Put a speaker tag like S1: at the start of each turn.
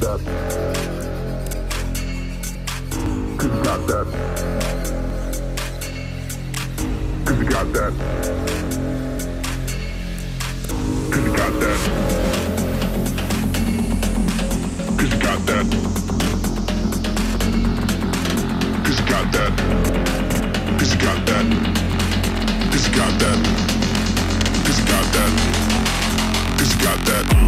S1: got that. Cause you got that. Cause you got that. Cause you got that. Cause you got that. Cause you got that. Cause you got that. Cause you got that. Cause you got that.